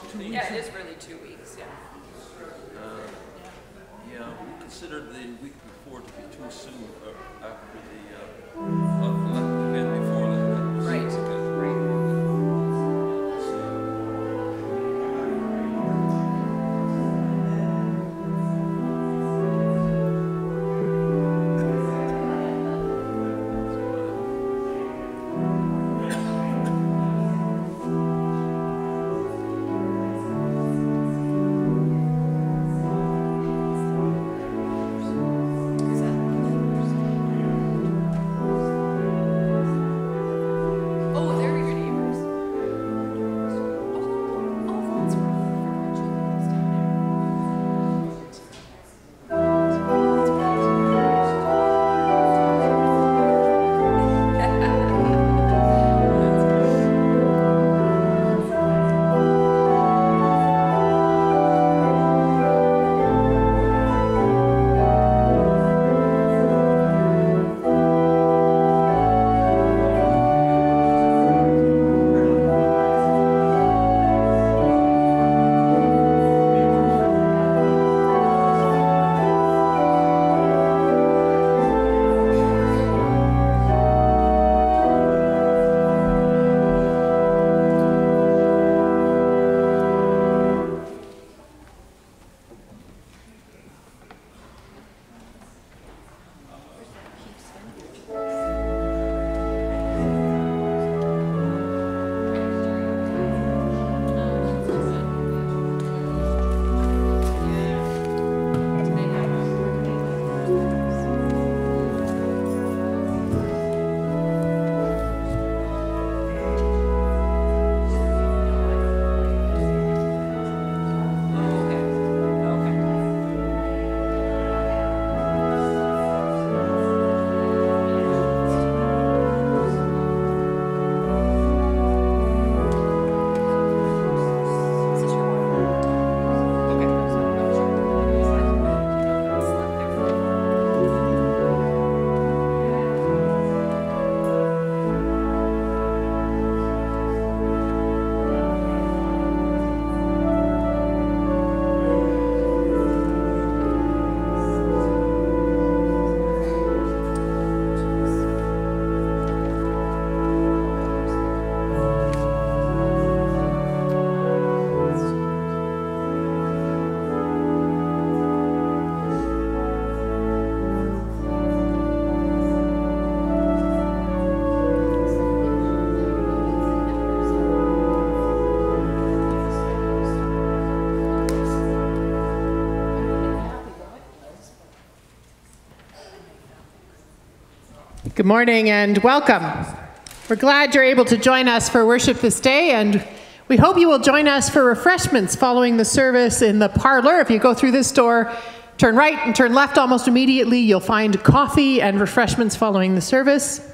something? Yeah, it is really two weeks, yeah. Yeah, we considered the week before to be too soon uh, after the, uh, Good morning and welcome. We're glad you're able to join us for worship this day, and we hope you will join us for refreshments following the service in the parlor. If you go through this door, turn right and turn left almost immediately, you'll find coffee and refreshments following the service.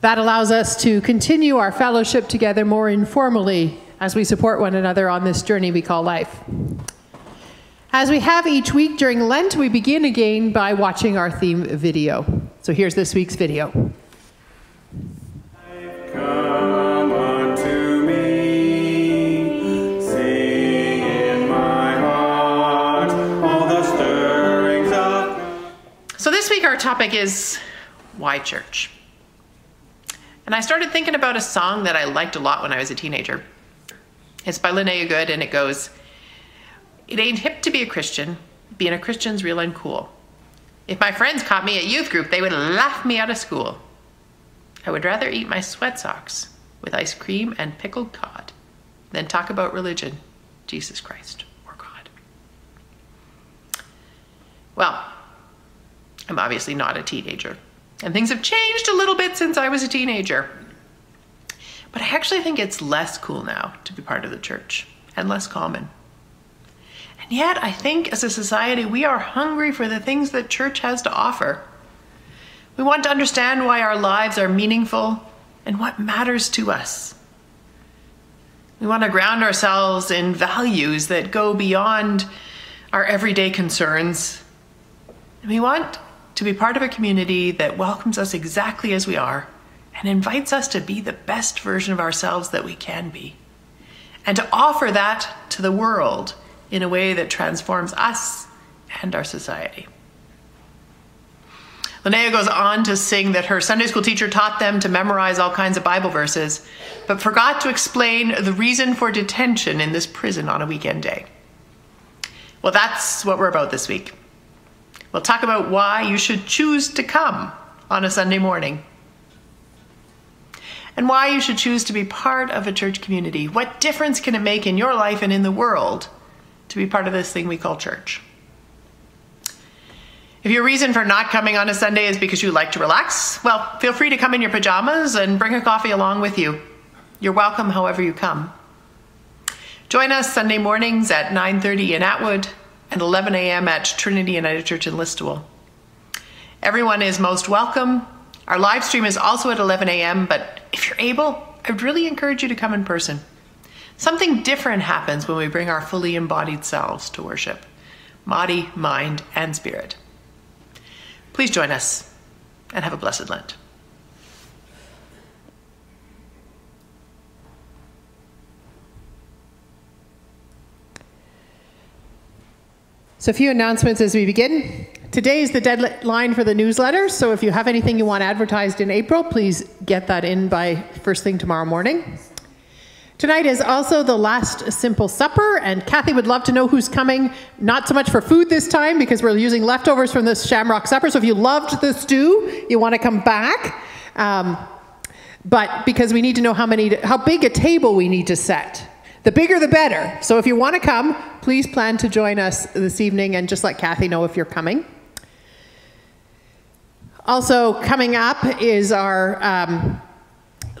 That allows us to continue our fellowship together more informally as we support one another on this journey we call life. As we have each week during Lent, we begin again by watching our theme video. So here's this week's video. Come unto me, sing in my heart all the stirrings of So this week our topic is why church? And I started thinking about a song that I liked a lot when I was a teenager. It's by Linnea Good and it goes, It ain't hip to be a Christian, being a Christian's real uncool. If my friends caught me at youth group, they would laugh me out of school. I would rather eat my sweat socks with ice cream and pickled cod than talk about religion, Jesus Christ, or God. Well, I'm obviously not a teenager, and things have changed a little bit since I was a teenager. But I actually think it's less cool now to be part of the church and less common. And yet, I think as a society, we are hungry for the things that church has to offer. We want to understand why our lives are meaningful and what matters to us. We want to ground ourselves in values that go beyond our everyday concerns. And we want to be part of a community that welcomes us exactly as we are and invites us to be the best version of ourselves that we can be. and to offer that to the world in a way that transforms us and our society. Linnea goes on to sing that her Sunday school teacher taught them to memorize all kinds of Bible verses, but forgot to explain the reason for detention in this prison on a weekend day. Well, that's what we're about this week. We'll talk about why you should choose to come on a Sunday morning and why you should choose to be part of a church community. What difference can it make in your life and in the world to be part of this thing we call church? If your reason for not coming on a Sunday is because you like to relax, well, feel free to come in your pajamas and bring a coffee along with you. You're welcome however you come. Join us Sunday mornings at 9:30 in Atwood and 11 a.m. at Trinity United Church in Listowel. Everyone is most welcome. Our live stream is also at 11 a.m., but if you're able, I'd really encourage you to come in person. Something different happens when we bring our fully embodied selves to worship body, mind, and spirit. Please join us and have a blessed Lent. So, a few announcements as we begin. Today is the deadline for the newsletter, so if you have anything you want advertised in April, please get that in by first thing tomorrow morning. Tonight is also the last simple supper, and Kathy would love to know who's coming, not so much for food this time, because we're using leftovers from this shamrock supper. So if you loved the stew, you want to come back. Um, but because we need to know how many, how big a table we need to set. The bigger the better. So if you want to come, please plan to join us this evening and just let Kathy know if you're coming. Also, coming up is our um,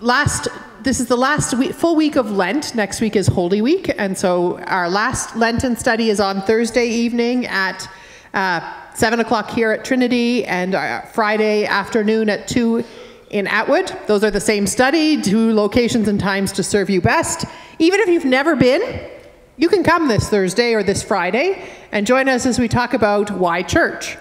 last, this is the last week, full week of Lent. Next week is Holy Week. And so our last Lenten study is on Thursday evening at uh, 7 o'clock here at Trinity and uh, Friday afternoon at 2 in Atwood. Those are the same study, two locations and times to serve you best. Even if you've never been, you can come this Thursday or this Friday and join us as we talk about why church.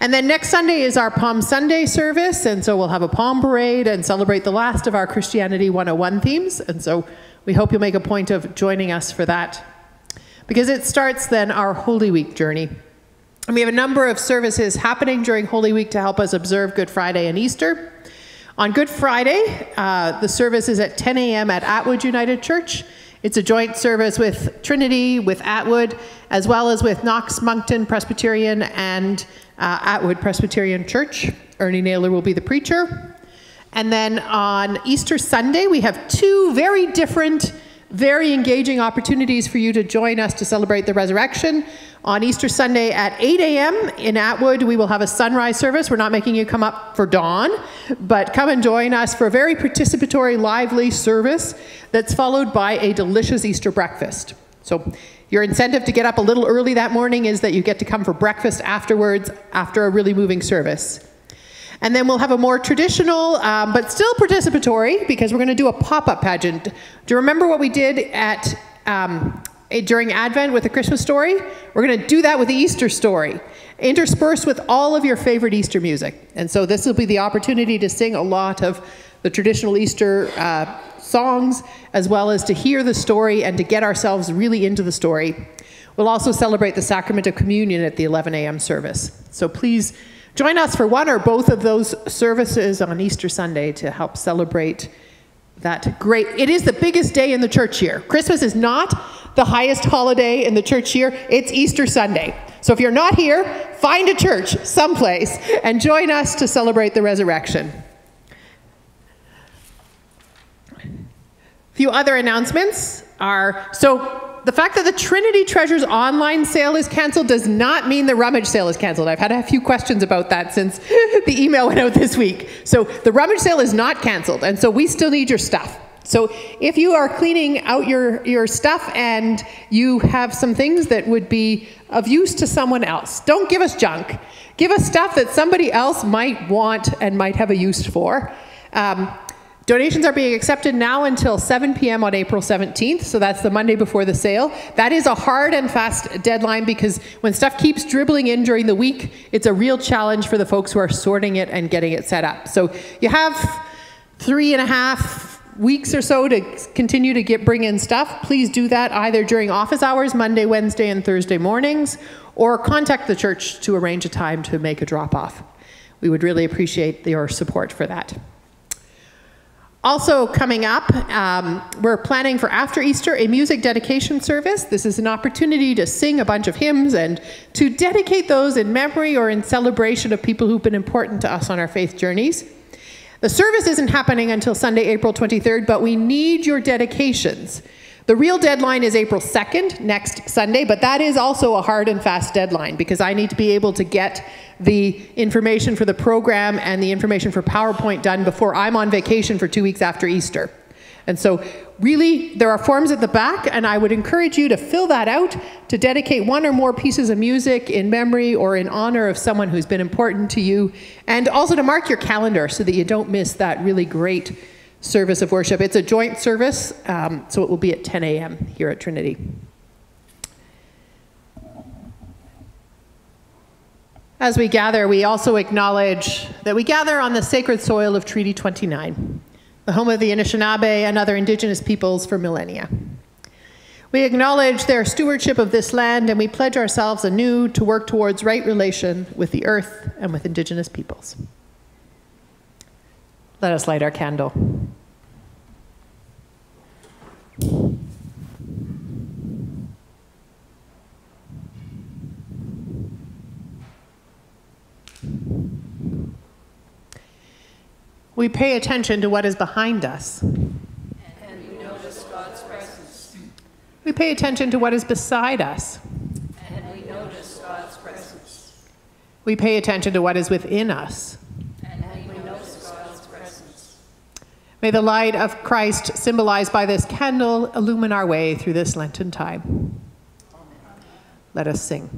And then next Sunday is our Palm Sunday service, and so we'll have a palm parade and celebrate the last of our Christianity 101 themes. And so we hope you'll make a point of joining us for that. Because it starts then our Holy Week journey. And we have a number of services happening during Holy Week to help us observe Good Friday and Easter. On Good Friday, uh, the service is at 10 a.m. at Atwood United Church. It's a joint service with Trinity, with Atwood, as well as with Knox Monkton Presbyterian and uh, Atwood Presbyterian Church. Ernie Naylor will be the preacher. And then on Easter Sunday, we have two very different, very engaging opportunities for you to join us to celebrate the resurrection. On Easter Sunday at 8 a.m. in Atwood, we will have a sunrise service. We're not making you come up for dawn, but come and join us for a very participatory, lively service that's followed by a delicious Easter breakfast. So, your incentive to get up a little early that morning is that you get to come for breakfast afterwards after a really moving service. And then we'll have a more traditional, um, but still participatory, because we're going to do a pop up pageant. Do you remember what we did at um, during Advent with the Christmas story? We're going to do that with the Easter story, interspersed with all of your favorite Easter music. And so this will be the opportunity to sing a lot of the traditional Easter uh, songs, as well as to hear the story and to get ourselves really into the story. We'll also celebrate the sacrament of communion at the 11 a.m. service. So please join us for one or both of those services on Easter Sunday to help celebrate that great. It is the biggest day in the church year. Christmas is not the highest holiday in the church year, it's Easter Sunday. So if you're not here, find a church someplace and join us to celebrate the resurrection. Few other announcements are so the fact that the Trinity Treasures online sale is canceled does not mean the rummage sale is canceled. I've had a few questions about that since the email went out this week. So the rummage sale is not canceled, and so we still need your stuff. So if you are cleaning out your, your stuff and you have some things that would be of use to someone else, don't give us junk. Give us stuff that somebody else might want and might have a use for. Um, Donations are being accepted now until 7 p.m. on April 17th, so that's the Monday before the sale. That is a hard and fast deadline because when stuff keeps dribbling in during the week, it's a real challenge for the folks who are sorting it and getting it set up. So you have three and a half, weeks or so to continue to get bring in stuff, please do that either during office hours, Monday, Wednesday, and Thursday mornings, or contact the church to arrange a time to make a drop off. We would really appreciate your support for that. Also, coming up, um, we're planning for after Easter a music dedication service. This is an opportunity to sing a bunch of hymns and to dedicate those in memory or in celebration of people who've been important to us on our faith journeys. The service isn't happening until Sunday, April 23rd, but we need your dedications. The real deadline is April 2nd, next Sunday, but that is also a hard and fast deadline because I need to be able to get the information for the program and the information for PowerPoint done before I'm on vacation for two weeks after Easter. And so, really, there are forms at the back, and I would encourage you to fill that out to dedicate one or more pieces of music in memory or in honor of someone who's been important to you, and also to mark your calendar so that you don't miss that really great service of worship. It's a joint service, um, so it will be at 10 a.m. here at Trinity. As we gather, we also acknowledge that we gather on the sacred soil of Treaty 29, the home of the Anishinaabe and other Indigenous peoples for millennia. We acknowledge their stewardship of this land and we pledge ourselves anew to work towards right relation with the earth and with Indigenous peoples. Let us light our candle. We pay attention to what is behind us. And we notice God's presence. We pay attention to what is beside us. And we notice God's presence. We pay attention to what is within us. And we notice God's presence. May the light of Christ, symbolized by this candle, illumine our way through this Lenten time. Let us sing.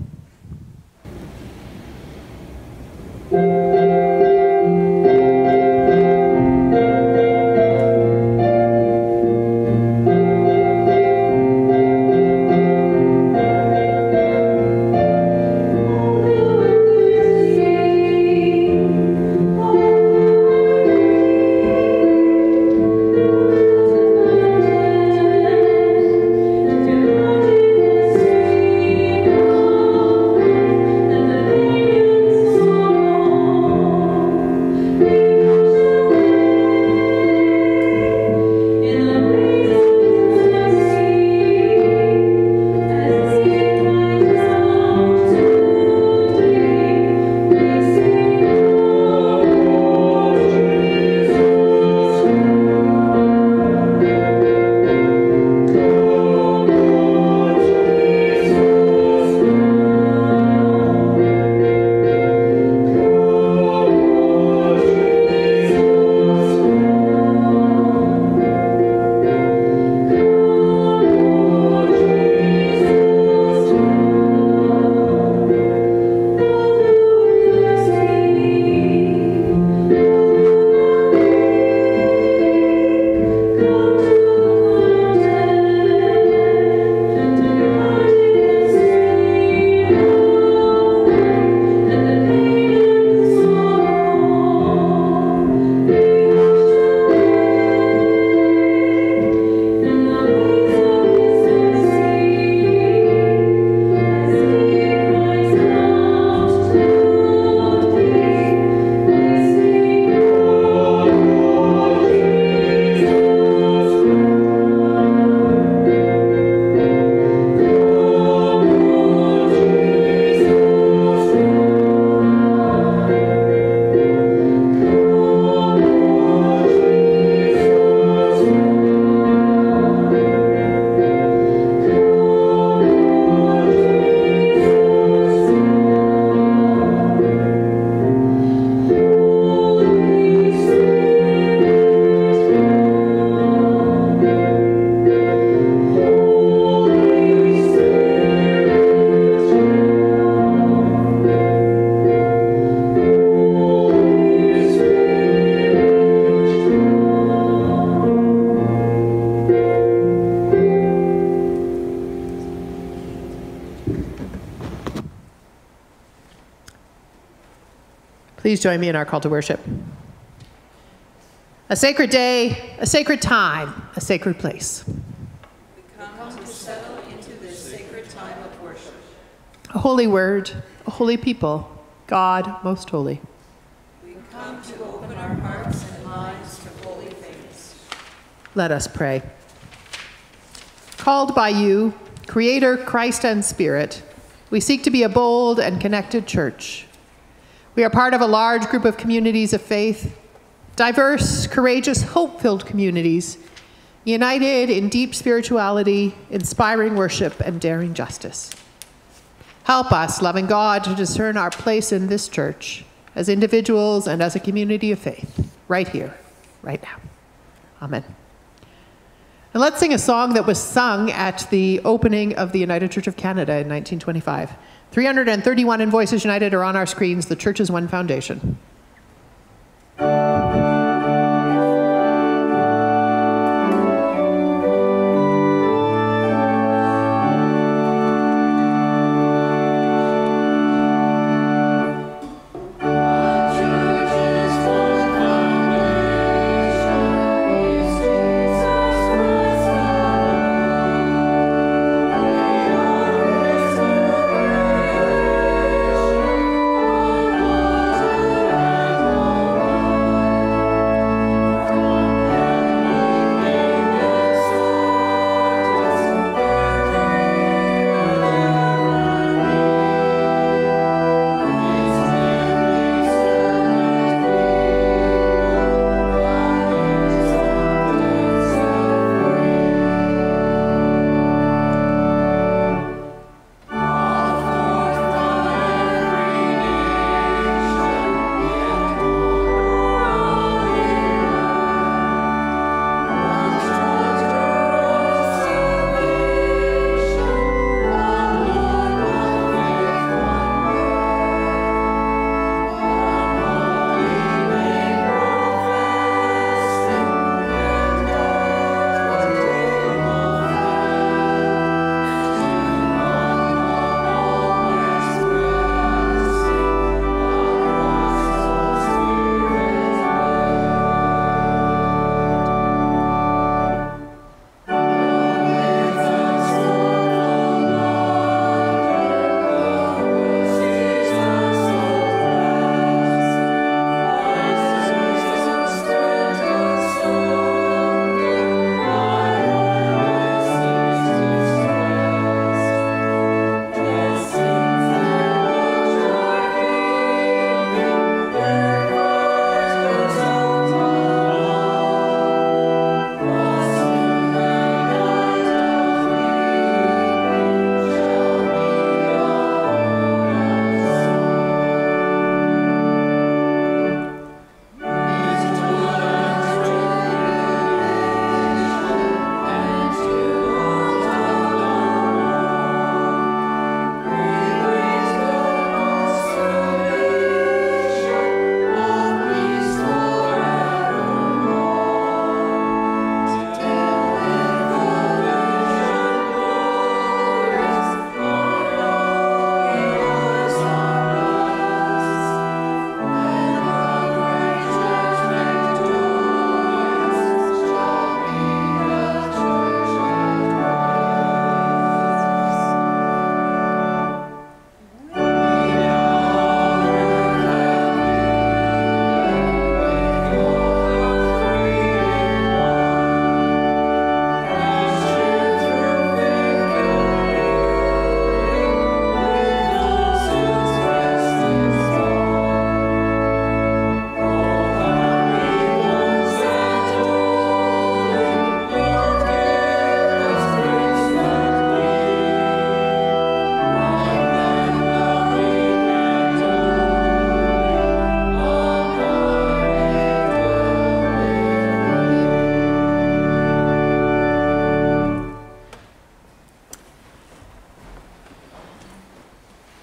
Please join me in our call to worship. A sacred day, a sacred time, a sacred place. We come to settle into this sacred time of worship. A holy word, a holy people, God most holy. We come to open our hearts and minds to holy things. Let us pray. Called by you, Creator, Christ, and Spirit, we seek to be a bold and connected church. We are part of a large group of communities of faith, diverse, courageous, hope filled communities, united in deep spirituality, inspiring worship, and daring justice. Help us, loving God, to discern our place in this church as individuals and as a community of faith, right here, right now. Amen. And let's sing a song that was sung at the opening of the United Church of Canada in 1925. 331 in Voices United are on our screens. The Church is One Foundation.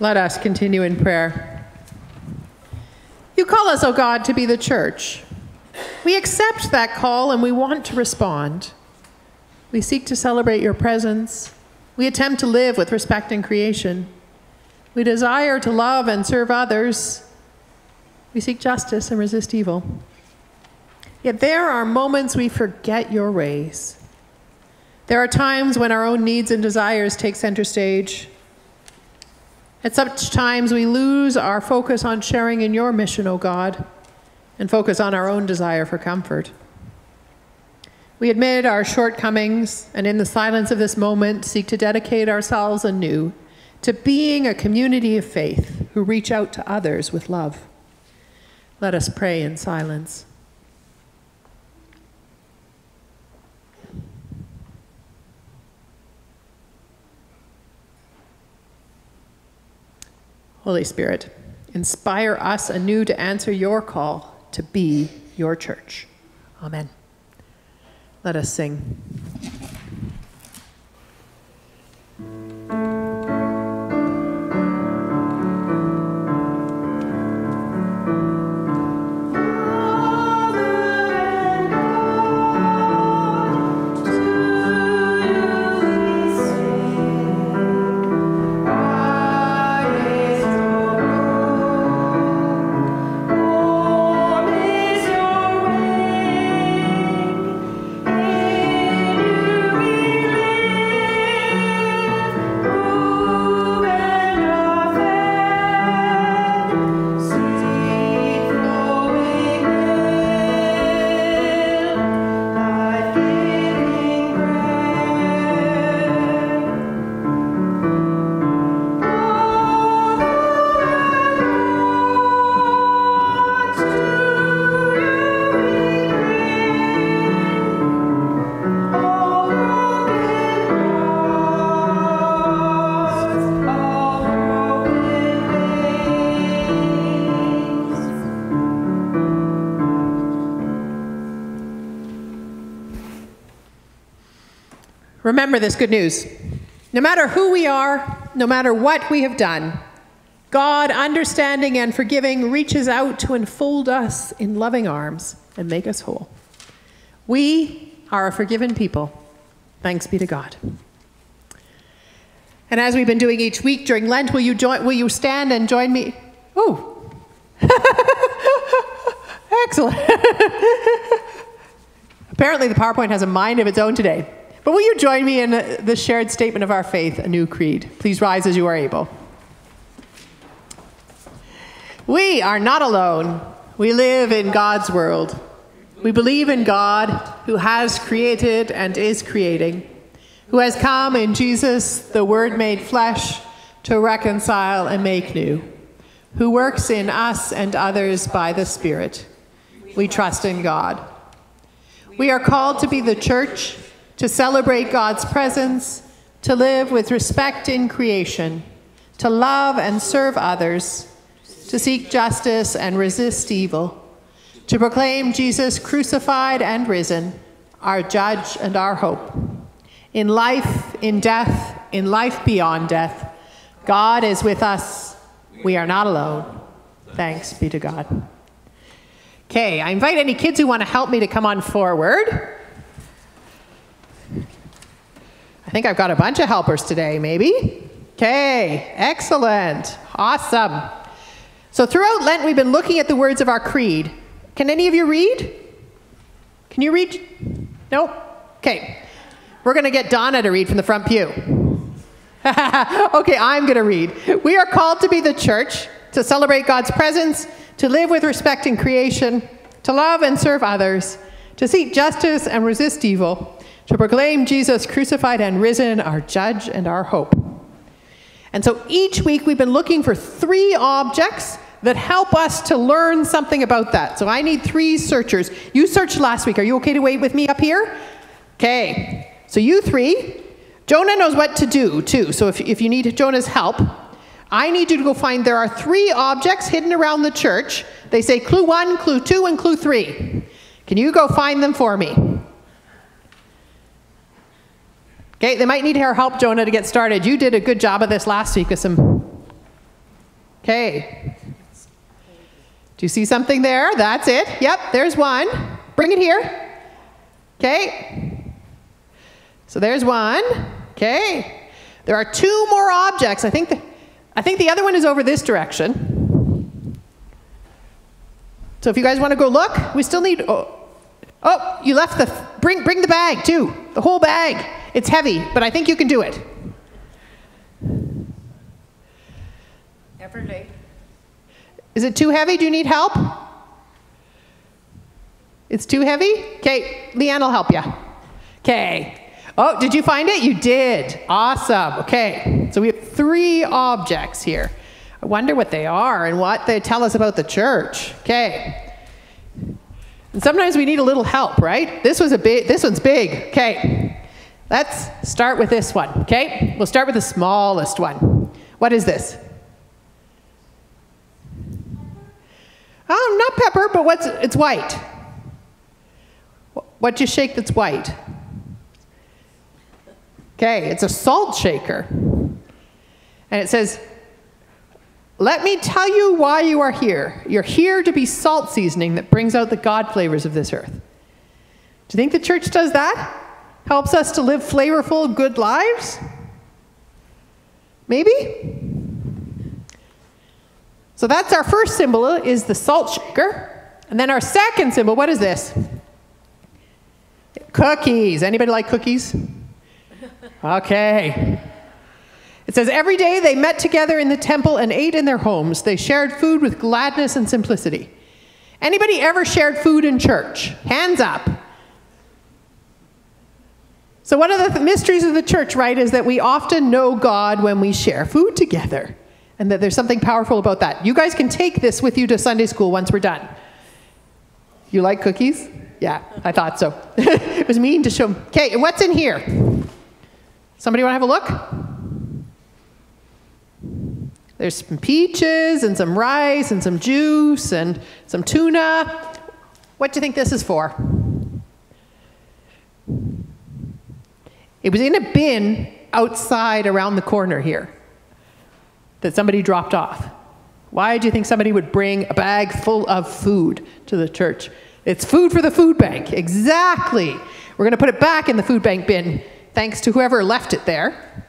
Let us continue in prayer. You call us, O God, to be the church. We accept that call and we want to respond. We seek to celebrate your presence. We attempt to live with respect and creation. We desire to love and serve others. We seek justice and resist evil. Yet there are moments we forget your ways. There are times when our own needs and desires take center stage. At such times, we lose our focus on sharing in your mission, O God, and focus on our own desire for comfort. We admit our shortcomings, and in the silence of this moment, seek to dedicate ourselves anew to being a community of faith who reach out to others with love. Let us pray in silence. Holy Spirit, inspire us anew to answer your call to be your church. Amen. Let us sing. Remember this good news. No matter who we are, no matter what we have done, God, understanding and forgiving, reaches out to enfold us in loving arms and make us whole. We are a forgiven people. Thanks be to God. And as we've been doing each week during Lent, will you, join, will you stand and join me? Oh, excellent. Apparently, the PowerPoint has a mind of its own today. But will you join me in the shared statement of our faith, a new creed? Please rise as you are able. We are not alone. We live in God's world. We believe in God who has created and is creating, who has come in Jesus, the Word made flesh, to reconcile and make new, who works in us and others by the Spirit. We trust in God. We are called to be the church to celebrate God's presence, to live with respect in creation, to love and serve others, to seek justice and resist evil, to proclaim Jesus crucified and risen, our judge and our hope. In life, in death, in life beyond death, God is with us. We are not alone. Thanks be to God. Okay, I invite any kids who want to help me to come on forward. I think I've got a bunch of helpers today, maybe. Okay, excellent. Awesome. So throughout Lent, we've been looking at the words of our creed. Can any of you read? Can you read? No? Okay. We're going to get Donna to read from the front pew. okay, I'm going to read. We are called to be the church, to celebrate God's presence, to live with respect in creation, to love and serve others, to seek justice and resist evil to proclaim Jesus crucified and risen, our judge and our hope. And so each week we've been looking for three objects that help us to learn something about that. So I need three searchers. You searched last week. Are you okay to wait with me up here? Okay. So you three, Jonah knows what to do too. So if, if you need Jonah's help, I need you to go find there are three objects hidden around the church. They say clue one, clue two, and clue three. Can you go find them for me? Okay, they might need our help, Jonah, to get started. You did a good job of this last week with some. Okay. Do you see something there? That's it. Yep, there's one. Bring it here. Okay. So there's one. Okay. There are two more objects. I think the, I think the other one is over this direction. So if you guys want to go look, we still need. Oh, Oh, you left the, bring, bring the bag too, the whole bag. It's heavy, but I think you can do it. Everly. Is it too heavy? Do you need help? It's too heavy? Okay, Leanne will help you. Okay. Oh, did you find it? You did. Awesome. Okay, so we have three objects here. I wonder what they are and what they tell us about the church. Okay. Sometimes we need a little help, right? This was a big. This one's big. Okay. Let's start with this one. Okay. We'll start with the smallest one. What is this? Oh, not pepper, but what's it's white. What do you shake that's white? Okay, it's a salt shaker. And it says, Let me tell you why you are here. You're here to be salt seasoning that brings out the God flavors of this earth. Do you think the church does that? Helps us to live flavorful, good lives? Maybe? So that's our first symbol is the salt shaker. And then our second symbol, what is this? Cookies. Anybody like cookies? Okay. It says every day they met together in the temple and ate in their homes. They shared food with gladness and simplicity. Anybody ever shared food in church? Hands up. So one of the th- mysteries of the church, right, is that we often know God when we share food together. And that there's something powerful about that. You guys can take this with you to Sunday school once we're done. You like cookies? Yeah, I thought so. it was mean to show. Okay, what's in here? Somebody want to have a look? There's some peaches and some rice and some juice and some tuna. What do you think this is for? It was in a bin outside around the corner here that somebody dropped off. Why do you think somebody would bring a bag full of food to the church? It's food for the food bank. Exactly. We're going to put it back in the food bank bin, thanks to whoever left it there.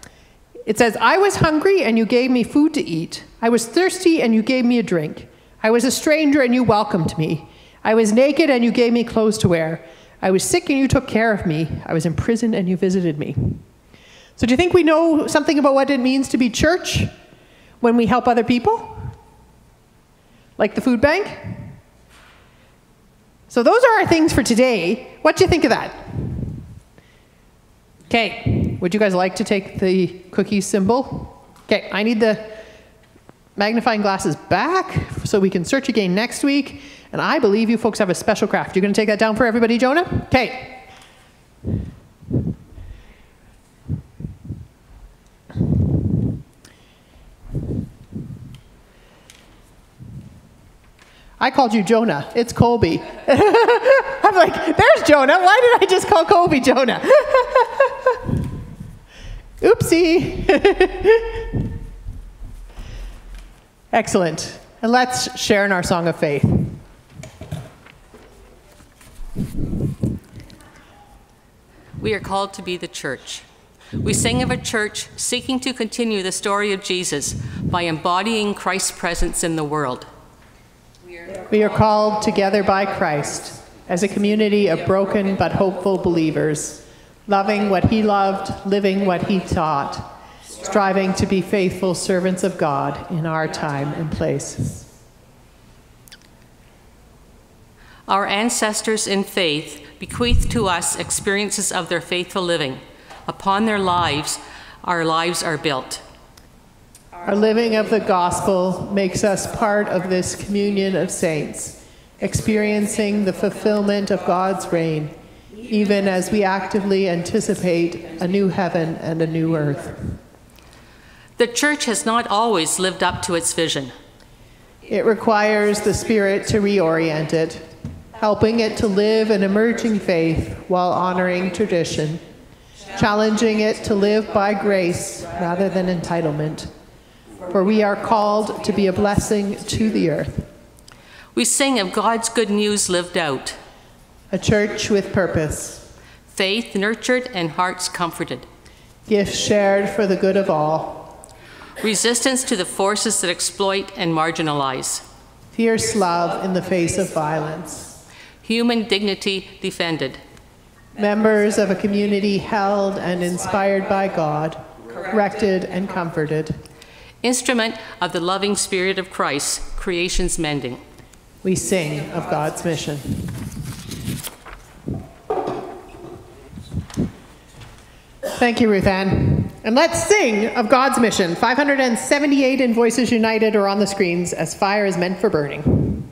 It says, I was hungry and you gave me food to eat. I was thirsty and you gave me a drink. I was a stranger and you welcomed me. I was naked and you gave me clothes to wear. I was sick and you took care of me. I was in prison and you visited me. So, do you think we know something about what it means to be church when we help other people? Like the food bank? So, those are our things for today. What do you think of that? Okay, would you guys like to take the cookie symbol? Okay, I need the magnifying glasses back so we can search again next week. And I believe you folks have a special craft. You're going to take that down for everybody, Jonah? Okay. I called you Jonah. It's Colby. I'm like, there's Jonah. Why did I just call Colby Jonah? Oopsie. Excellent. And let's share in our song of faith. We are called to be the church. We sing of a church seeking to continue the story of Jesus by embodying Christ's presence in the world. We are called together by Christ as a community of broken but hopeful believers, loving what he loved, living what he taught, striving to be faithful servants of God in our time and place. Our ancestors in faith bequeathed to us experiences of their faithful living. Upon their lives, our lives are built. Our living of the gospel makes us part of this communion of saints, experiencing the fulfillment of God's reign, even as we actively anticipate a new heaven and a new earth. The church has not always lived up to its vision. It requires the Spirit to reorient it, helping it to live an emerging faith while honoring tradition, challenging it to live by grace rather than entitlement. For we are called to be a blessing to the earth, We sing of God's good news lived out, a church with purpose, faith nurtured and hearts comforted, gifts shared for the good of all, resistance to the forces that exploit and marginalize, fierce love in the face of violence, human dignity defended. Members of a community held and inspired by God, corrected and comforted. Instrument of the loving Spirit of Christ, creation's mending. We sing of God's mission. Thank you, Ruth Ann. And let's sing of God's mission. 578 in Voices United are on the screens as fire is meant for burning.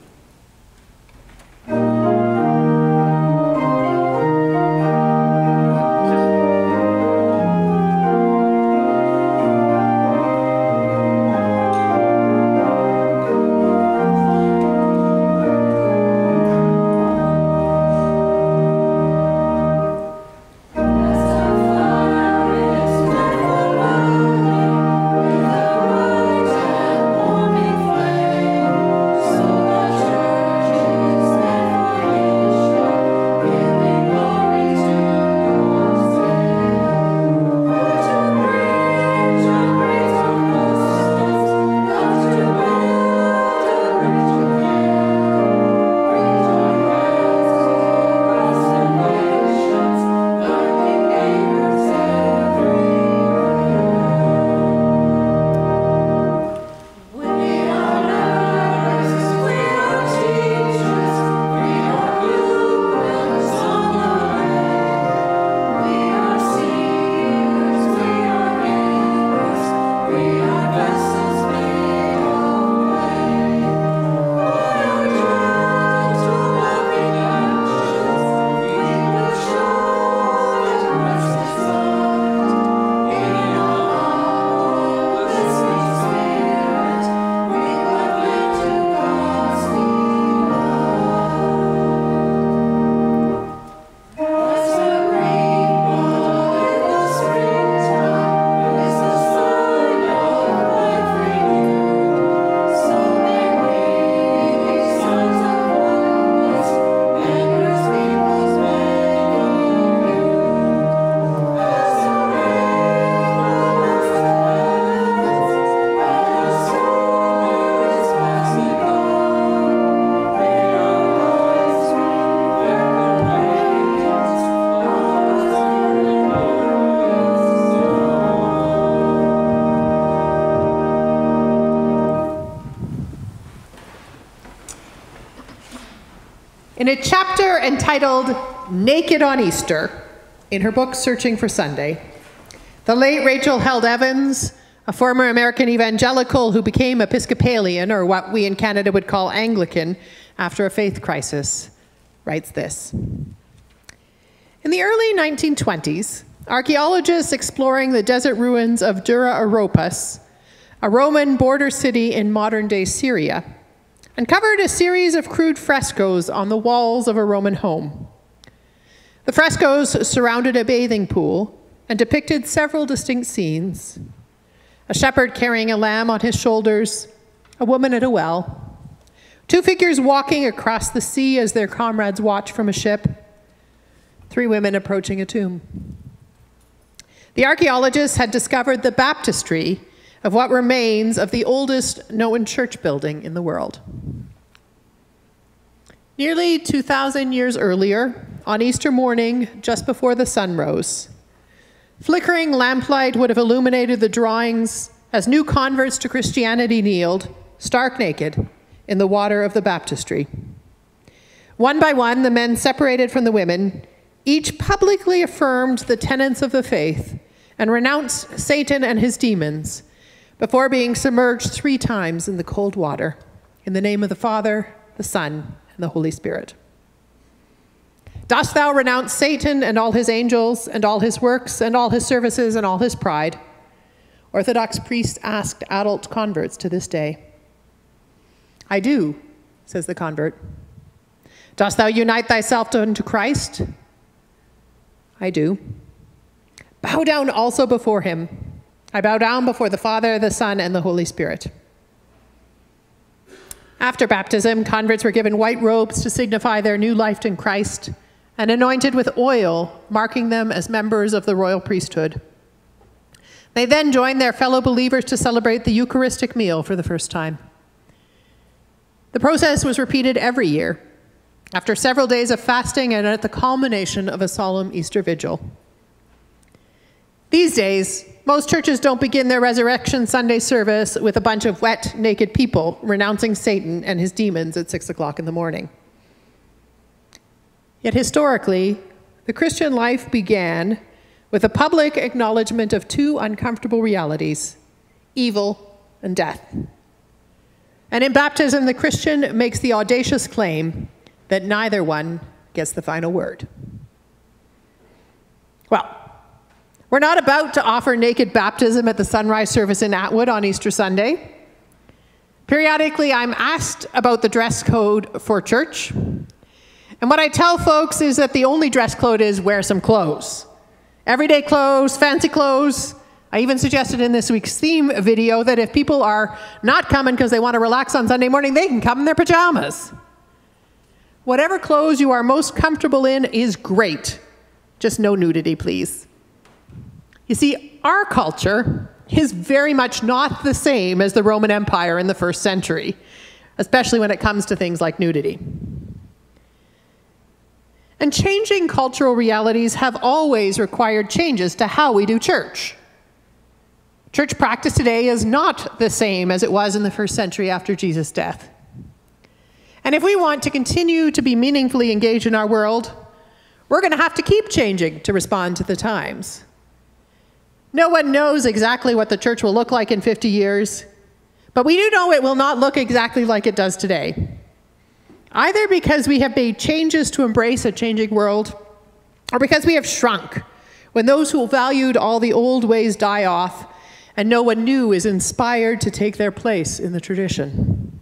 In a chapter entitled Naked on Easter, in her book Searching for Sunday, the late Rachel Held Evans, a former American evangelical who became Episcopalian, or what we in Canada would call Anglican, after a faith crisis, writes this. In the early 1920s, archaeologists exploring the desert ruins of Dura Europos, a Roman border city in modern day Syria, uncovered a series of crude frescoes on the walls of a Roman home. The frescoes surrounded a bathing pool and depicted several distinct scenes a shepherd carrying a lamb on his shoulders, a woman at a well, two figures walking across the sea as their comrades watch from a ship, three women approaching a tomb. The archaeologists had discovered the baptistry of what remains of the oldest known church building in the world. Nearly 2,000 years earlier, on Easter morning, just before the sun rose, flickering lamplight would have illuminated the drawings as new converts to Christianity kneeled, stark naked, in the water of the baptistry. One by one, the men separated from the women, each publicly affirmed the tenets of the faith and renounced Satan and his demons before being submerged three times in the cold water in the name of the Father, the Son, and the Holy Spirit. Dost thou renounce Satan and all his angels, and all his works, and all his services, and all his pride? Orthodox priests asked adult converts to this day. I do, says the convert. Dost thou unite thyself unto Christ? I do. Bow down also before him. I bow down before the Father, the Son, and the Holy Spirit. After baptism, converts were given white robes to signify their new life in Christ and anointed with oil, marking them as members of the royal priesthood. They then joined their fellow believers to celebrate the Eucharistic meal for the first time. The process was repeated every year, after several days of fasting and at the culmination of a solemn Easter vigil. These days, most churches don't begin their Resurrection Sunday service with a bunch of wet, naked people renouncing Satan and his demons at 6 o'clock in the morning. Yet historically, the Christian life began with a public acknowledgement of two uncomfortable realities evil and death. And in baptism, the Christian makes the audacious claim that neither one gets the final word. Well, we're not about to offer naked baptism at the sunrise service in Atwood on Easter Sunday. Periodically, I'm asked about the dress code for church. And what I tell folks is that the only dress code is wear some clothes. Everyday clothes, fancy clothes. I even suggested in this week's theme video that if people are not coming because they want to relax on Sunday morning, they can come in their pajamas. Whatever clothes you are most comfortable in is great. Just no nudity, please. You see, our culture is very much not the same as the Roman Empire in the first century, especially when it comes to things like nudity. And changing cultural realities have always required changes to how we do church. Church practice today is not the same as it was in the first century after Jesus' death. And if we want to continue to be meaningfully engaged in our world, we're going to have to keep changing to respond to the times. No one knows exactly what the church will look like in 50 years, but we do know it will not look exactly like it does today. Either because we have made changes to embrace a changing world, or because we have shrunk when those who valued all the old ways die off and no one new is inspired to take their place in the tradition.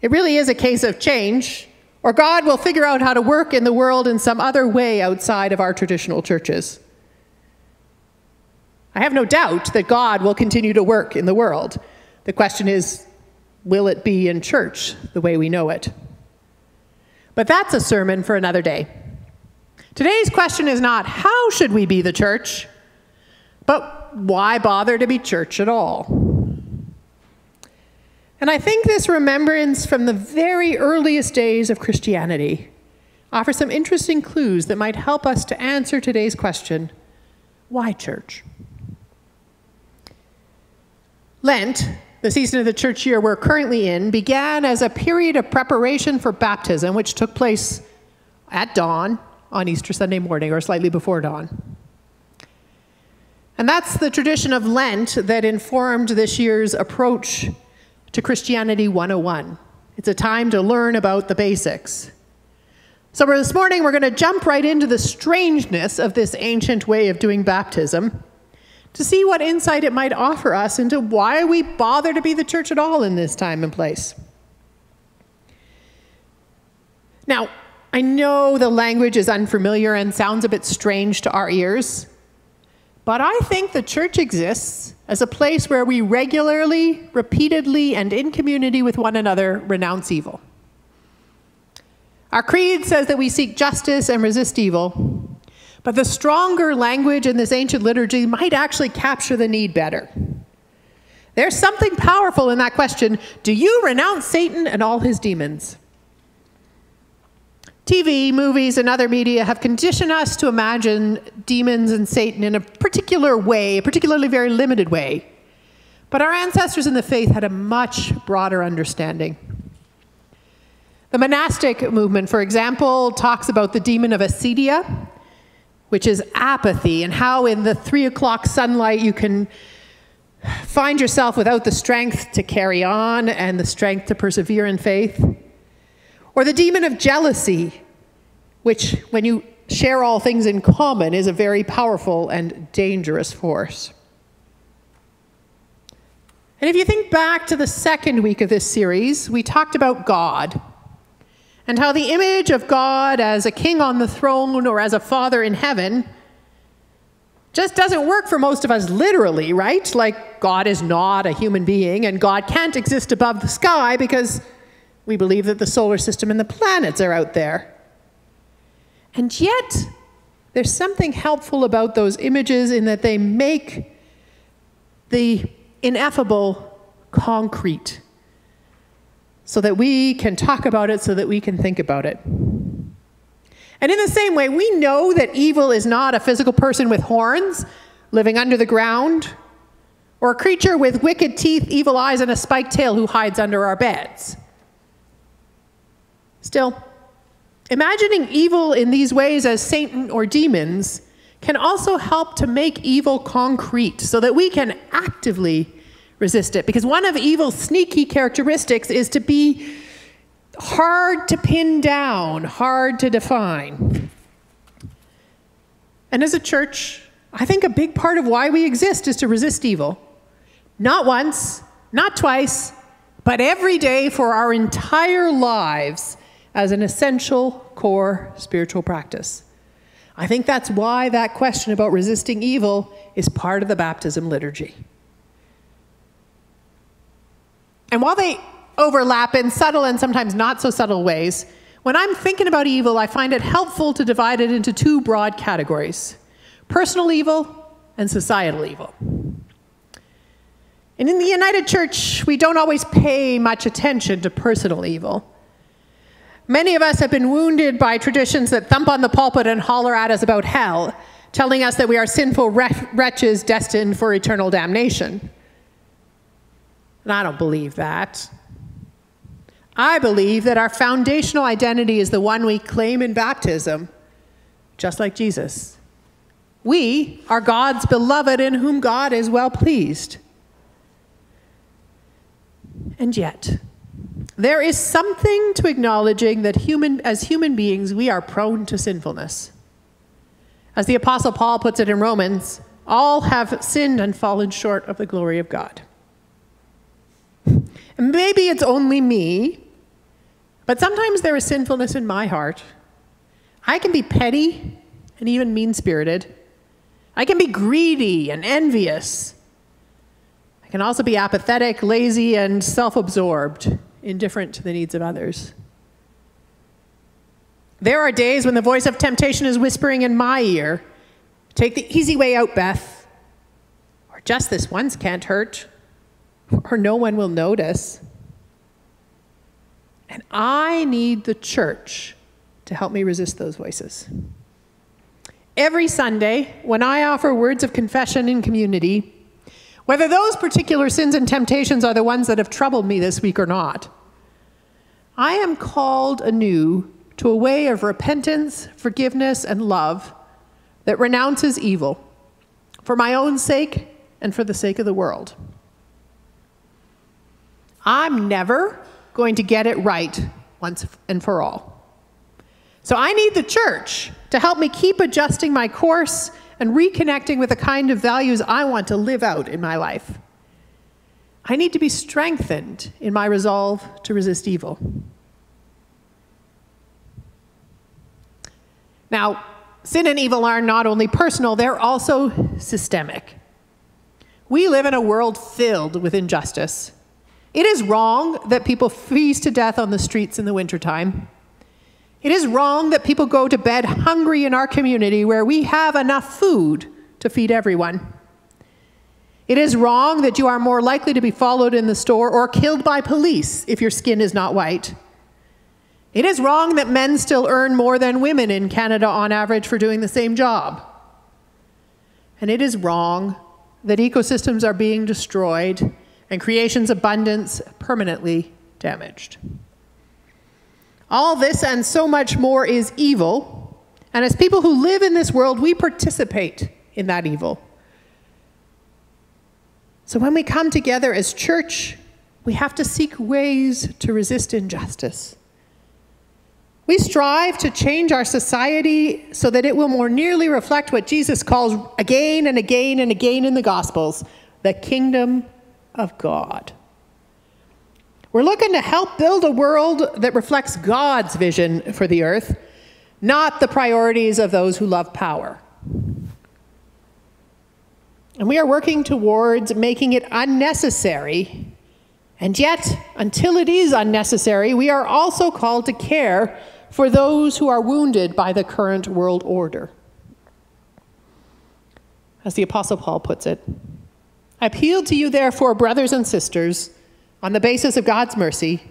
It really is a case of change, or God will figure out how to work in the world in some other way outside of our traditional churches. I have no doubt that God will continue to work in the world. The question is, will it be in church the way we know it? But that's a sermon for another day. Today's question is not how should we be the church, but why bother to be church at all? And I think this remembrance from the very earliest days of Christianity offers some interesting clues that might help us to answer today's question why church? Lent, the season of the church year we're currently in, began as a period of preparation for baptism, which took place at dawn on Easter Sunday morning or slightly before dawn. And that's the tradition of Lent that informed this year's approach to Christianity 101. It's a time to learn about the basics. So, this morning, we're going to jump right into the strangeness of this ancient way of doing baptism to see what insight it might offer us into why we bother to be the church at all in this time and place. Now, I know the language is unfamiliar and sounds a bit strange to our ears, but I think the church exists as a place where we regularly, repeatedly, and in community with one another renounce evil. Our creed says that we seek justice and resist evil, but the stronger language in this ancient liturgy might actually capture the need better. There's something powerful in that question Do you renounce Satan and all his demons? TV, movies, and other media have conditioned us to imagine demons and Satan in a particular way, a particularly very limited way. But our ancestors in the faith had a much broader understanding. The monastic movement, for example, talks about the demon of acedia, which is apathy, and how in the three o'clock sunlight you can find yourself without the strength to carry on and the strength to persevere in faith. Or the demon of jealousy, which, when you share all things in common, is a very powerful and dangerous force. And if you think back to the second week of this series, we talked about God and how the image of God as a king on the throne or as a father in heaven just doesn't work for most of us literally, right? Like, God is not a human being and God can't exist above the sky because we believe that the solar system and the planets are out there. And yet, there's something helpful about those images in that they make the ineffable concrete. So that we can talk about it, so that we can think about it. And in the same way, we know that evil is not a physical person with horns living under the ground, or a creature with wicked teeth, evil eyes, and a spiked tail who hides under our beds. Still, imagining evil in these ways as Satan or demons can also help to make evil concrete so that we can actively resist it. Because one of evil's sneaky characteristics is to be hard to pin down, hard to define. And as a church, I think a big part of why we exist is to resist evil. Not once, not twice, but every day for our entire lives as an essential core spiritual practice. I think that's why that question about resisting evil is part of the baptism liturgy. And while they overlap in subtle and sometimes not so subtle ways, when I'm thinking about evil, I find it helpful to divide it into two broad categories personal evil and societal evil. And in the United Church, we don't always pay much attention to personal evil. Many of us have been wounded by traditions that thump on the pulpit and holler at us about hell, telling us that we are sinful wretches destined for eternal damnation. And I don't believe that. I believe that our foundational identity is the one we claim in baptism, just like Jesus. We are God's beloved in whom God is well pleased. And yet, there is something to acknowledging that human, as human beings, we are prone to sinfulness. As the Apostle Paul puts it in Romans, all have sinned and fallen short of the glory of God. Maybe it's only me but sometimes there is sinfulness in my heart. I can be petty and even mean spirited. I can be greedy and envious. I can also be apathetic, lazy, and self absorbed, indifferent to the needs of others. There are days when the voice of temptation is whispering in my ear Take the easy way out, Beth. Or just this once can't hurt. Or no one will notice. And I need the church to help me resist those voices. Every Sunday, when I offer words of confession in community, whether those particular sins and temptations are the ones that have troubled me this week or not, I am called anew to a way of repentance, forgiveness, and love that renounces evil for my own sake and for the sake of the world. I'm never going to get it right once and for all. So I need the church to help me keep adjusting my course and reconnecting with the kind of values I want to live out in my life. I need to be strengthened in my resolve to resist evil. Now, sin and evil are not only personal, they're also systemic. We live in a world filled with injustice. It is wrong that people freeze to death on the streets in the wintertime. It is wrong that people go to bed hungry in our community where we have enough food to feed everyone. It is wrong that you are more likely to be followed in the store or killed by police if your skin is not white. It is wrong that men still earn more than women in Canada on average for doing the same job. And it is wrong that ecosystems are being destroyed and creation's abundance permanently damaged. All this and so much more is evil, and as people who live in this world, we participate in that evil. So when we come together as church, we have to seek ways to resist injustice. We strive to change our society so that it will more nearly reflect what Jesus calls again and again and again in the Gospels the kingdom of God. We're looking to help build a world that reflects God's vision for the earth, not the priorities of those who love power. And we are working towards making it unnecessary. And yet, until it is unnecessary, we are also called to care for those who are wounded by the current world order. As the Apostle Paul puts it, I appeal to you, therefore, brothers and sisters, on the basis of God's mercy,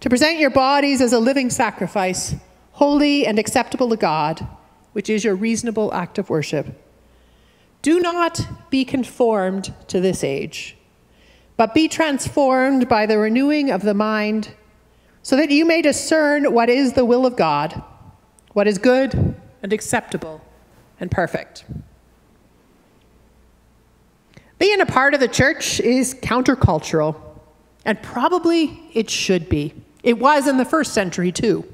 to present your bodies as a living sacrifice, holy and acceptable to God, which is your reasonable act of worship. Do not be conformed to this age, but be transformed by the renewing of the mind, so that you may discern what is the will of God, what is good and acceptable and perfect. Being a part of the church is countercultural, and probably it should be. It was in the first century, too.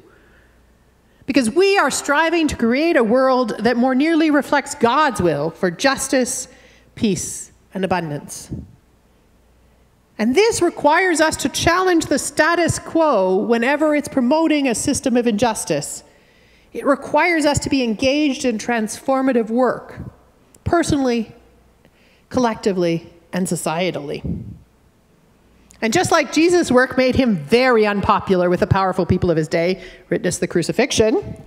Because we are striving to create a world that more nearly reflects God's will for justice, peace, and abundance. And this requires us to challenge the status quo whenever it's promoting a system of injustice. It requires us to be engaged in transformative work, personally, collectively, and societally. And just like Jesus' work made him very unpopular with the powerful people of his day, witness the crucifixion,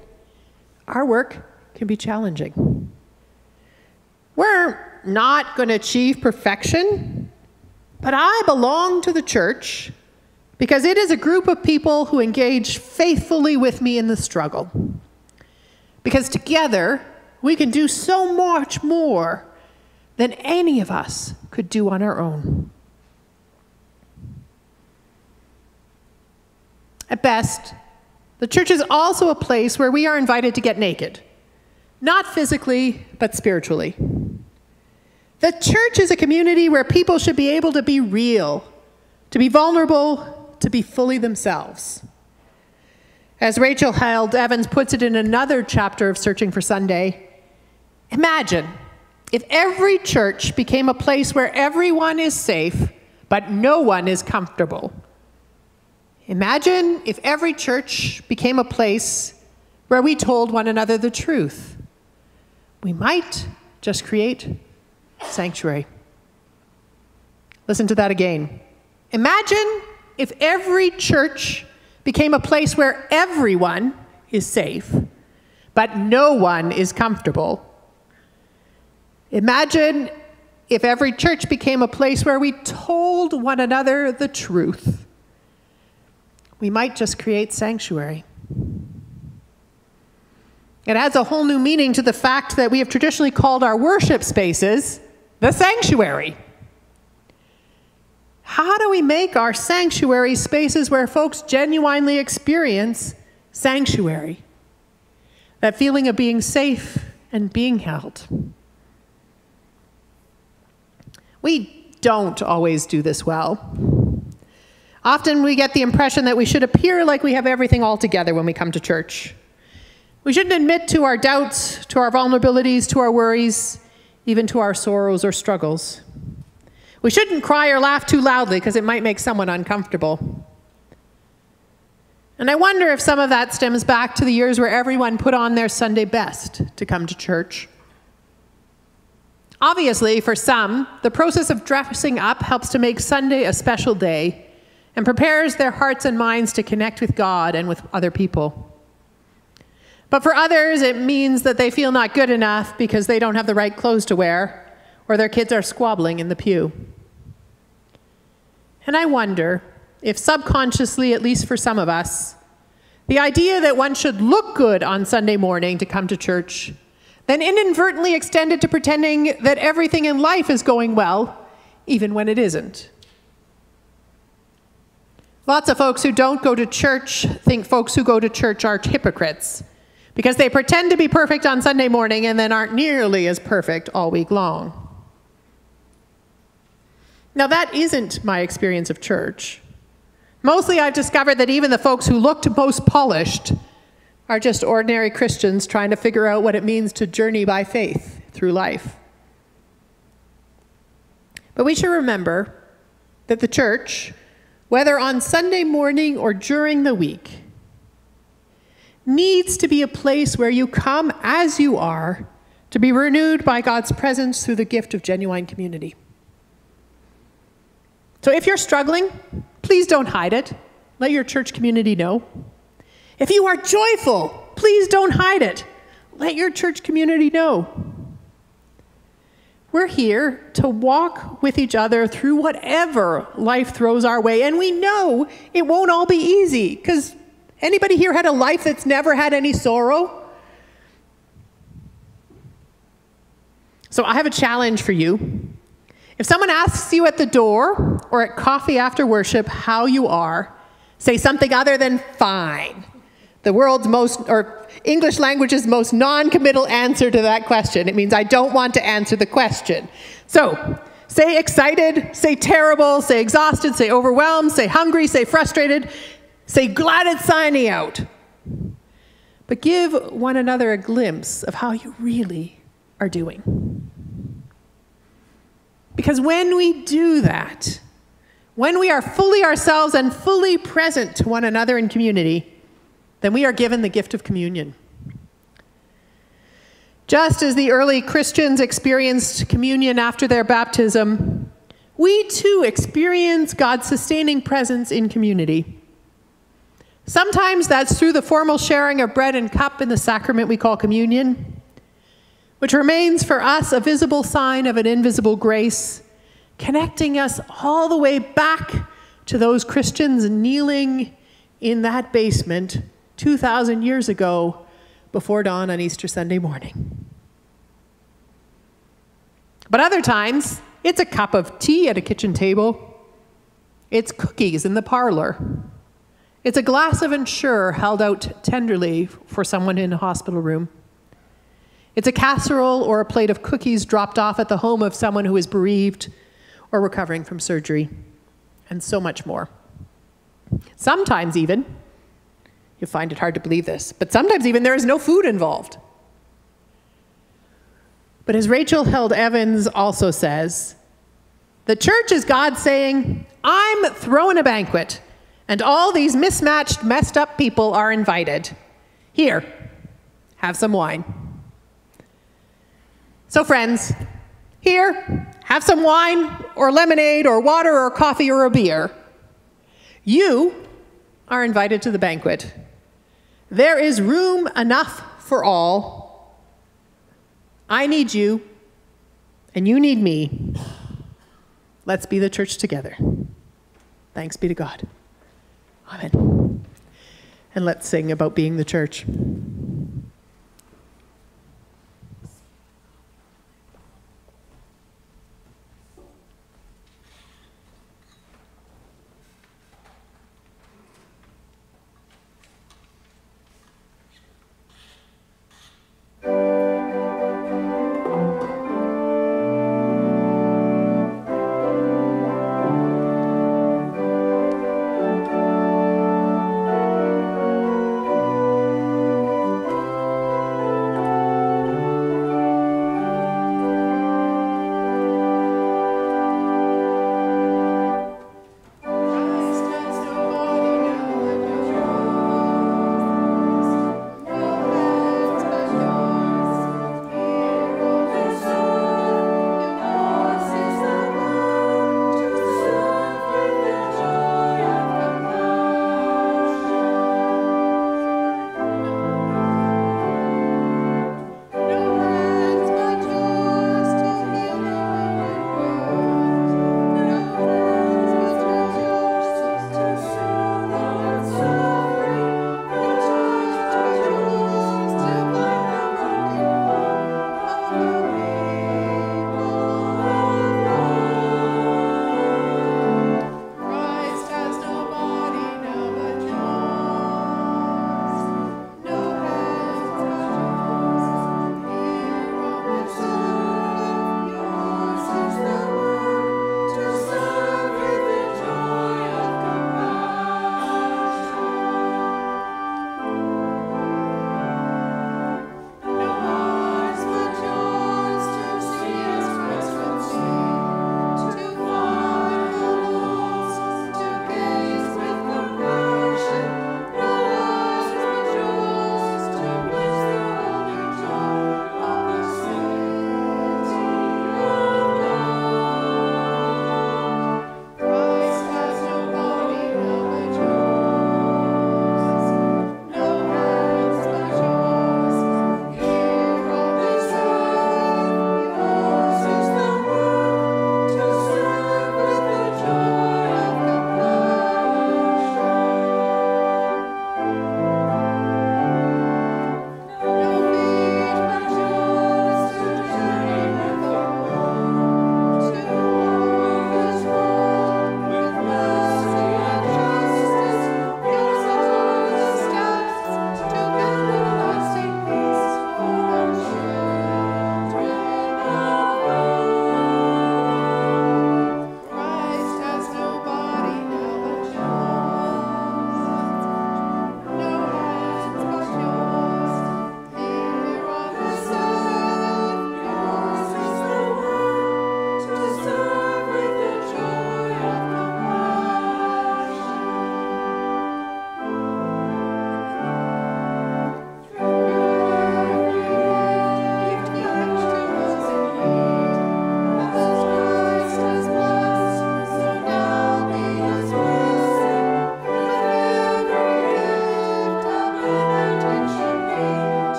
our work can be challenging. We're not going to achieve perfection, but I belong to the church because it is a group of people who engage faithfully with me in the struggle. Because together, we can do so much more than any of us could do on our own. At best, the church is also a place where we are invited to get naked, not physically, but spiritually. The church is a community where people should be able to be real, to be vulnerable, to be fully themselves. As Rachel Held Evans puts it in another chapter of Searching for Sunday, imagine if every church became a place where everyone is safe, but no one is comfortable. Imagine if every church became a place where we told one another the truth. We might just create sanctuary. Listen to that again. Imagine if every church became a place where everyone is safe, but no one is comfortable. Imagine if every church became a place where we told one another the truth we might just create sanctuary. It adds a whole new meaning to the fact that we have traditionally called our worship spaces the sanctuary. How do we make our sanctuary spaces where folks genuinely experience sanctuary? That feeling of being safe and being held. We don't always do this well. Often we get the impression that we should appear like we have everything all together when we come to church. We shouldn't admit to our doubts, to our vulnerabilities, to our worries, even to our sorrows or struggles. We shouldn't cry or laugh too loudly because it might make someone uncomfortable. And I wonder if some of that stems back to the years where everyone put on their Sunday best to come to church. Obviously, for some, the process of dressing up helps to make Sunday a special day and prepares their hearts and minds to connect with God and with other people. But for others, it means that they feel not good enough because they don't have the right clothes to wear or their kids are squabbling in the pew. And I wonder if subconsciously, at least for some of us, the idea that one should look good on Sunday morning to come to church then inadvertently extended to pretending that everything in life is going well, even when it isn't. Lots of folks who don't go to church think folks who go to church are hypocrites because they pretend to be perfect on Sunday morning and then aren't nearly as perfect all week long. Now, that isn't my experience of church. Mostly, I've discovered that even the folks who looked most polished are just ordinary Christians trying to figure out what it means to journey by faith through life. But we should remember that the church, whether on Sunday morning or during the week, needs to be a place where you come as you are to be renewed by God's presence through the gift of genuine community. So if you're struggling, please don't hide it. Let your church community know. If you are joyful, please don't hide it. Let your church community know. We're here to walk with each other through whatever life throws our way. And we know it won't all be easy because anybody here had a life that's never had any sorrow? So I have a challenge for you. If someone asks you at the door or at coffee after worship how you are, say something other than fine. The world's most, or English language's most non committal answer to that question. It means I don't want to answer the question. So, say excited, say terrible, say exhausted, say overwhelmed, say hungry, say frustrated, say glad it's signing out. But give one another a glimpse of how you really are doing. Because when we do that, when we are fully ourselves and fully present to one another in community, then we are given the gift of communion. Just as the early Christians experienced communion after their baptism, we too experience God's sustaining presence in community. Sometimes that's through the formal sharing of bread and cup in the sacrament we call communion, which remains for us a visible sign of an invisible grace, connecting us all the way back to those Christians kneeling in that basement 2,000 years ago before dawn on Easter Sunday morning. But other times, it's a cup of tea at a kitchen table, it's cookies in the parlor, it's a glass of Ensure held out tenderly for someone in a hospital room. It's a casserole or a plate of cookies dropped off at the home of someone who is bereaved or recovering from surgery, and so much more. Sometimes, even, You'll find it hard to believe this, but sometimes even there is no food involved. But as Rachel Held Evans also says, the church is God saying, I'm throwing a banquet, and all these mismatched, messed up people are invited. Here, have some wine. So, friends, here, have some wine, or lemonade, or water, or coffee, or a beer. You are invited to the banquet. There is room enough for all. I need you, and you need me. Let's be the church together. Thanks be to God. Amen. And let's sing about being the church.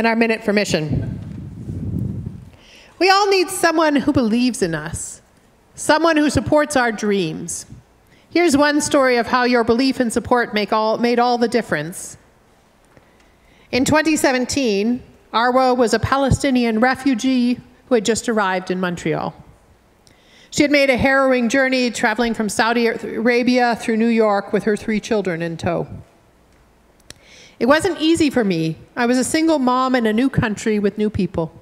And our minute for mission. We all need someone who believes in us, someone who supports our dreams. Here's one story of how your belief and support make all, made all the difference. In 2017, Arwa was a Palestinian refugee who had just arrived in Montreal. She had made a harrowing journey traveling from Saudi Arabia through New York with her three children in tow. It wasn't easy for me. I was a single mom in a new country with new people.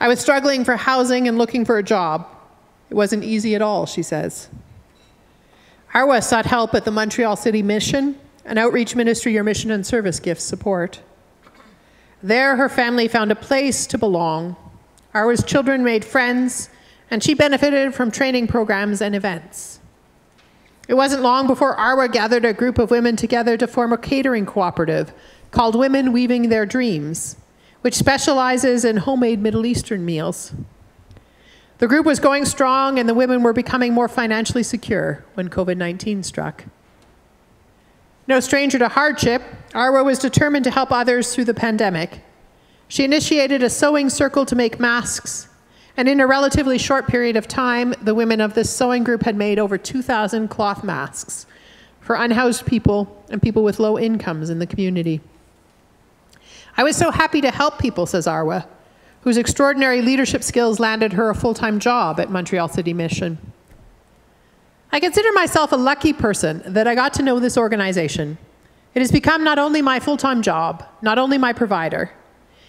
I was struggling for housing and looking for a job. It wasn't easy at all, she says. Arwa sought help at the Montreal City Mission, an outreach ministry your mission and service gifts support. There, her family found a place to belong. Arwa's children made friends, and she benefited from training programs and events. It wasn't long before Arwa gathered a group of women together to form a catering cooperative called Women Weaving Their Dreams, which specializes in homemade Middle Eastern meals. The group was going strong, and the women were becoming more financially secure when COVID 19 struck. No stranger to hardship, Arwa was determined to help others through the pandemic. She initiated a sewing circle to make masks, and in a relatively short period of time, the women of this sewing group had made over 2,000 cloth masks for unhoused people and people with low incomes in the community. I was so happy to help people, says Arwa, whose extraordinary leadership skills landed her a full time job at Montreal City Mission. I consider myself a lucky person that I got to know this organization. It has become not only my full time job, not only my provider,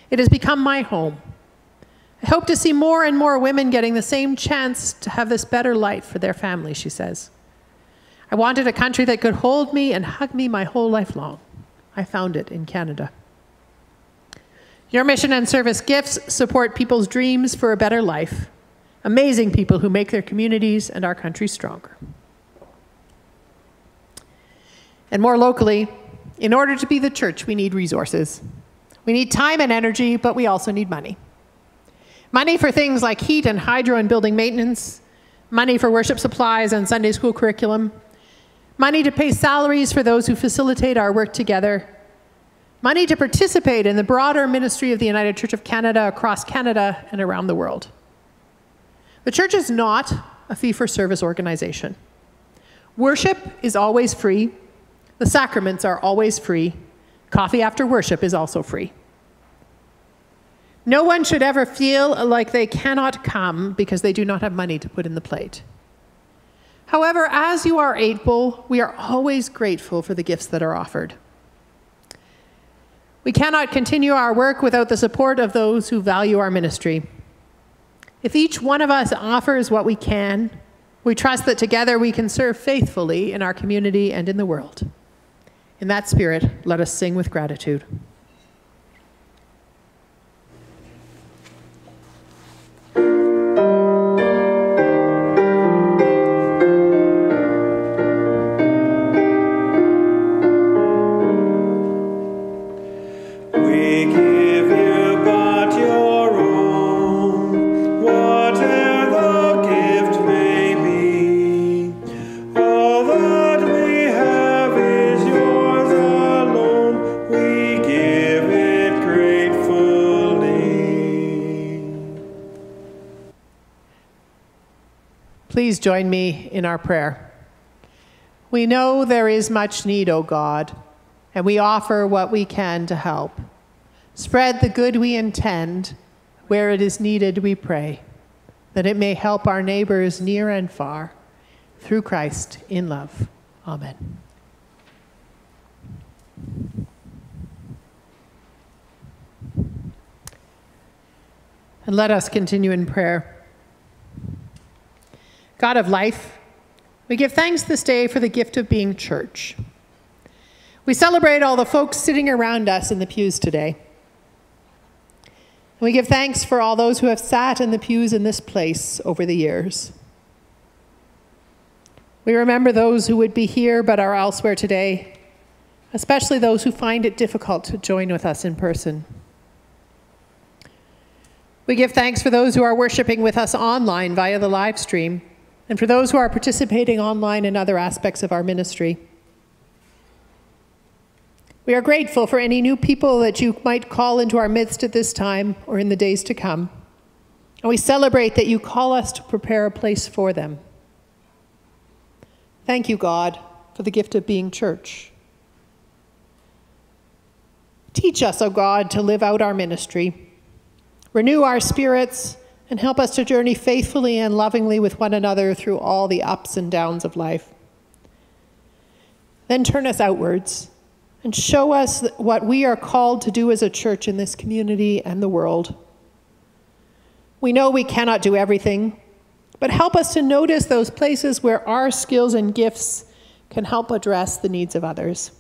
it has become my home. I hope to see more and more women getting the same chance to have this better life for their family, she says. I wanted a country that could hold me and hug me my whole life long. I found it in Canada. Your mission and service gifts support people's dreams for a better life. Amazing people who make their communities and our country stronger. And more locally, in order to be the church, we need resources. We need time and energy, but we also need money. Money for things like heat and hydro and building maintenance, money for worship supplies and Sunday school curriculum, money to pay salaries for those who facilitate our work together, money to participate in the broader ministry of the United Church of Canada across Canada and around the world. The church is not a fee for service organization. Worship is always free, the sacraments are always free, coffee after worship is also free. No one should ever feel like they cannot come because they do not have money to put in the plate. However, as you are able, we are always grateful for the gifts that are offered. We cannot continue our work without the support of those who value our ministry. If each one of us offers what we can, we trust that together we can serve faithfully in our community and in the world. In that spirit, let us sing with gratitude. Please join me in our prayer. We know there is much need, O God, and we offer what we can to help. Spread the good we intend where it is needed, we pray, that it may help our neighbors near and far. Through Christ in love. Amen. And let us continue in prayer. God of life, we give thanks this day for the gift of being church. We celebrate all the folks sitting around us in the pews today. And we give thanks for all those who have sat in the pews in this place over the years. We remember those who would be here but are elsewhere today, especially those who find it difficult to join with us in person. We give thanks for those who are worshiping with us online via the live stream, and for those who are participating online in other aspects of our ministry. We are grateful for any new people that you might call into our midst at this time or in the days to come. And we celebrate that you call us to prepare a place for them. Thank you, God, for the gift of being church. Teach us, O God, to live out our ministry. Renew our spirits and help us to journey faithfully and lovingly with one another through all the ups and downs of life. Then turn us outwards and show us what we are called to do as a church in this community and the world. We know we cannot do everything, but help us to notice those places where our skills and gifts can help address the needs of others.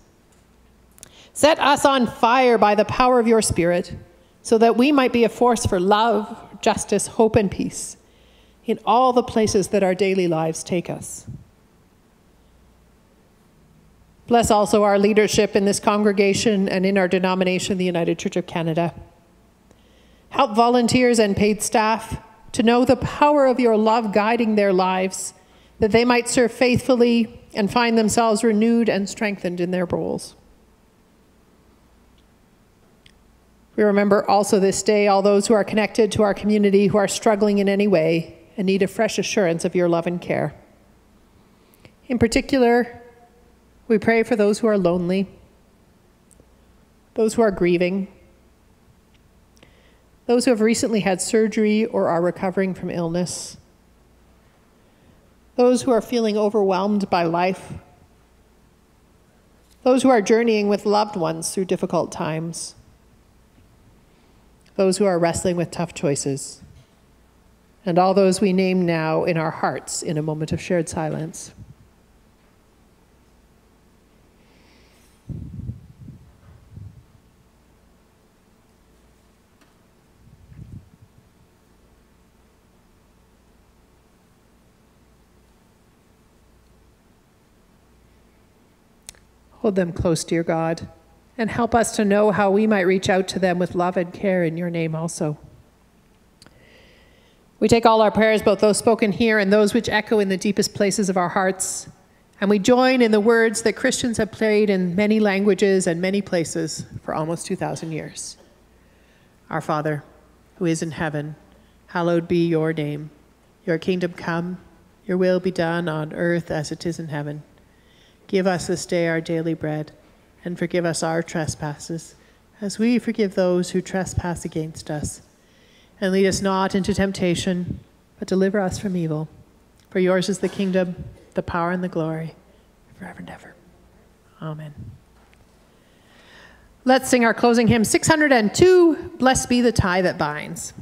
Set us on fire by the power of your Spirit so that we might be a force for love, justice, hope, and peace in all the places that our daily lives take us. Bless also our leadership in this congregation and in our denomination, the United Church of Canada. Help volunteers and paid staff to know the power of your love guiding their lives, that they might serve faithfully and find themselves renewed and strengthened in their roles. We remember also this day all those who are connected to our community who are struggling in any way and need a fresh assurance of your love and care. In particular, we pray for those who are lonely, those who are grieving, those who have recently had surgery or are recovering from illness, those who are feeling overwhelmed by life, those who are journeying with loved ones through difficult times, those who are wrestling with tough choices, and all those we name now in our hearts in a moment of shared silence. Hold them close, dear God, and help us to know how we might reach out to them with love and care in your name also. We take all our prayers, both those spoken here and those which echo in the deepest places of our hearts, and we join in the words that Christians have prayed in many languages and many places for almost 2,000 years. Our Father, who is in heaven, hallowed be your name. Your kingdom come, your will be done on earth as it is in heaven. Give us this day our daily bread, and forgive us our trespasses, as we forgive those who trespass against us. And lead us not into temptation, but deliver us from evil. For yours is the kingdom, the power, and the glory, forever and ever. Amen. Let's sing our closing hymn 602 Blessed be the tie that binds.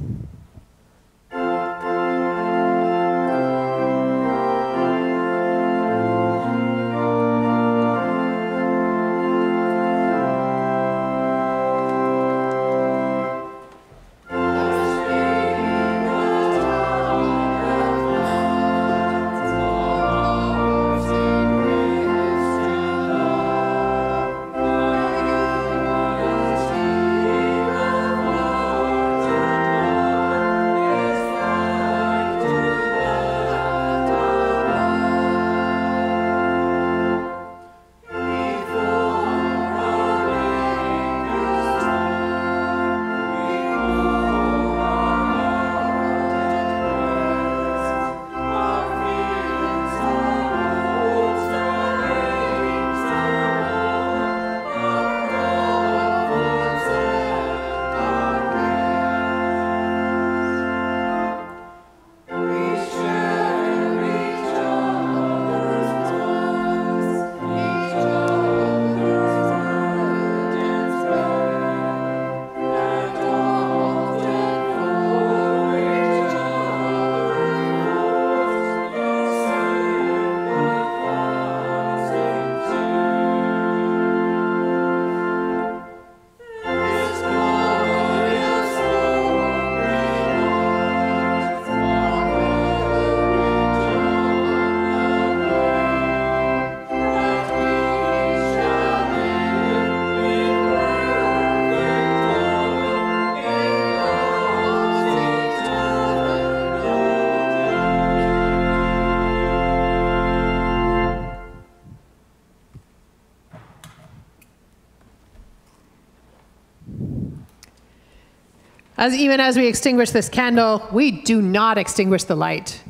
As even as we extinguish this candle, we do not extinguish the light.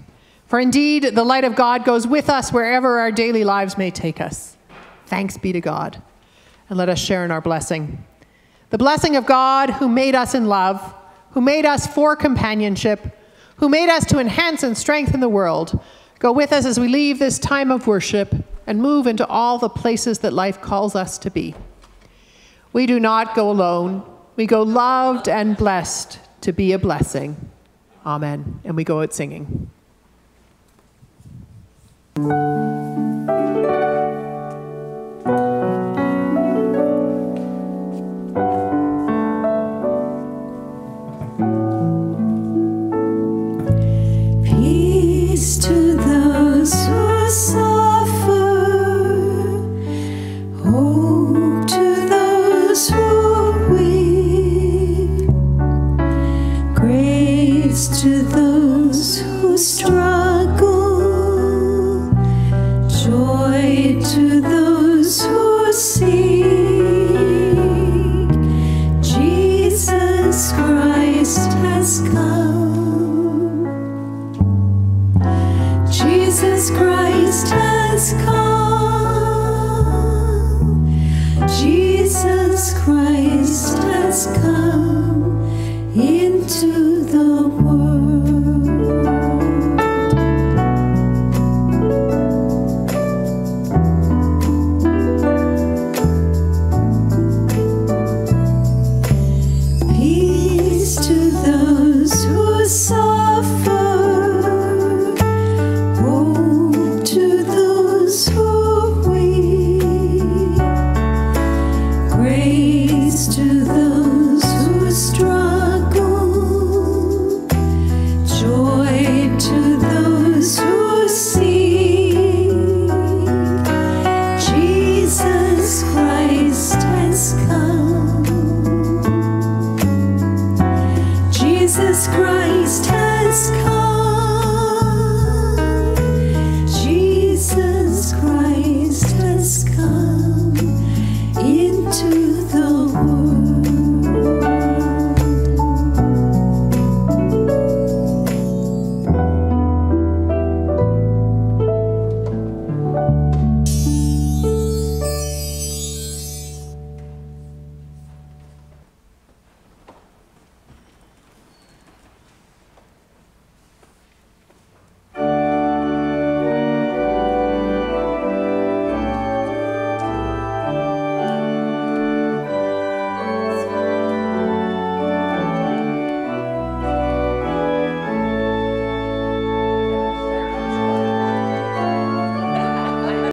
For indeed, the light of God goes with us wherever our daily lives may take us. Thanks be to God. And let us share in our blessing. The blessing of God, who made us in love, who made us for companionship, who made us to enhance and strengthen the world, go with us as we leave this time of worship and move into all the places that life calls us to be. We do not go alone. We go loved and blessed to be a blessing. Amen. And we go out singing. Peace to those who suffer,